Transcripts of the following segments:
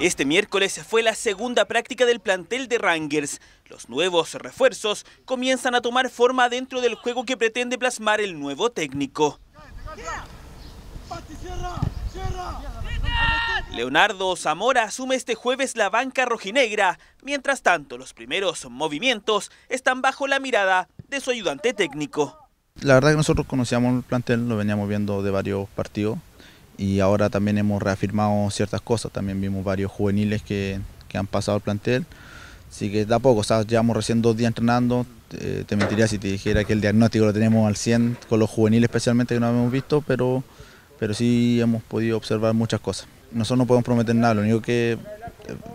Este miércoles fue la segunda práctica del plantel de Rangers. Los nuevos refuerzos comienzan a tomar forma dentro del juego que pretende plasmar el nuevo técnico. Leonardo Zamora asume este jueves la banca rojinegra. Mientras tanto, los primeros movimientos están bajo la mirada de su ayudante técnico. La verdad que nosotros conocíamos el plantel, lo veníamos viendo de varios partidos y ahora también hemos reafirmado ciertas cosas. También vimos varios juveniles que, han pasado al plantel. Así que da poco, o llevamos recién dos días entrenando. Eh, te mentiría si te dijera que el diagnóstico lo tenemos al 100 con los juveniles especialmente que no hemos visto, pero, pero sí hemos podido observar muchas cosas. Nosotros no podemos prometer nada, lo único que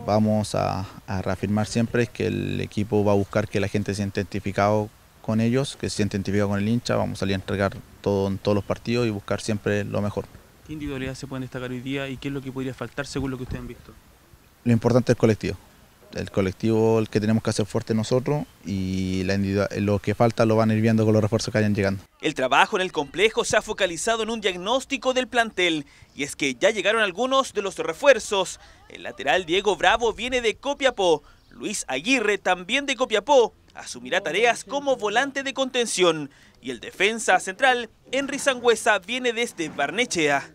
vamos a, reafirmar siempre es que el equipo va a buscar que la gente se identificado con ellos, que se siente identificado con el hincha, vamos a salir a entregar todo en todos los partidos y buscar siempre lo mejor. ¿Qué individualidades se pueden destacar hoy día y qué es lo que podría faltar según lo que ustedes han visto? Lo importante es el colectivo. El colectivo el que tenemos que hacer fuerte nosotros y lo que falta lo van a ir viendo con los refuerzos que vayan llegando. El trabajo en el complejo se ha focalizado en un diagnóstico del plantel y es que ya llegaron algunos de los refuerzos. El lateral Diego Bravo viene de Copiapó, Luis Aguirre también de Copiapó, asumirá tareas como volante de contención y el defensa central Henry Sangüesa viene desde Barnechea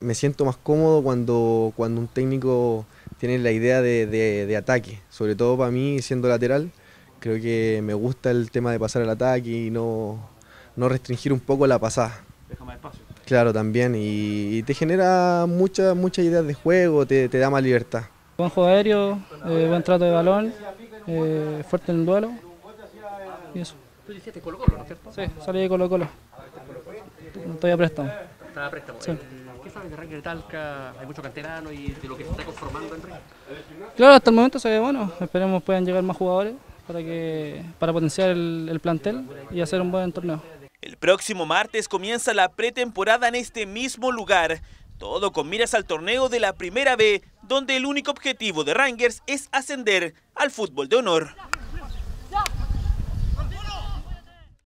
me siento más cómodo cuando, cuando un técnico tiene la idea de, ataque, sobre todo para mí siendo lateral, creo que me gusta el tema de pasar al ataque y no, restringir un poco la pasada. Deja más espacio. Claro, también, y, te genera muchas muchas ideas de juego, te, da más libertad. Buen juego aéreo, eh, buen trato de balón, eh, fuerte en el duelo y eso. Tú hiciste Colo Colo, ¿no es cierto? Sí, salí de Colo Colo. Estoy a préstamo. Estaba a préstamo. Sí. ¿Qué sabes de Ranger Talca? ¿Hay mucho canterano y de lo que se está conformando en Claro, hasta el momento se ve bueno. Esperemos puedan llegar más jugadores para, que, para potenciar el, el plantel y hacer un buen torneo. El próximo martes comienza la pretemporada en este mismo lugar. Todo con miras al torneo de la Primera B, donde el único objetivo de Rangers es ascender al fútbol de honor.